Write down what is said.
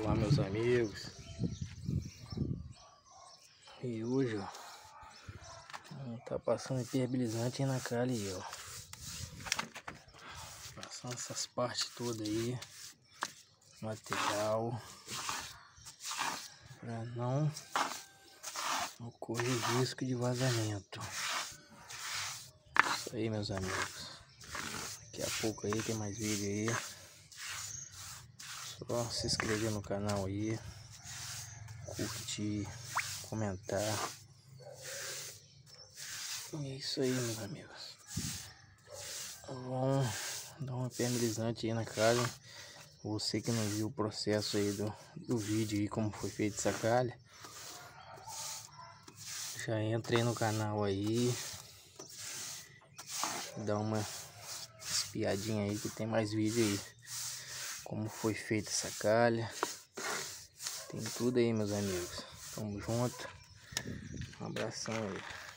Olá meus amigos. E hoje ó Tá passando impermeabilizante aí na calha aí ó. Passando essas partes todas aí Material Pra não Ocorrer risco de vazamento. Isso aí meus amigos. Daqui a pouco aí tem mais vídeo aí só se inscrever no canal aí, curtir, comentar. E é isso aí, meus amigos. Vamos dar uma permeabilizante aí na calha. Você que não viu o processo aí do, do vídeo aí, como foi feito essa calha. Já entrei no canal aí. Dá uma espiadinha aí que tem mais vídeo aí como foi feita essa calha. Tem tudo aí, meus amigos. Tamo junto. Um abração aí.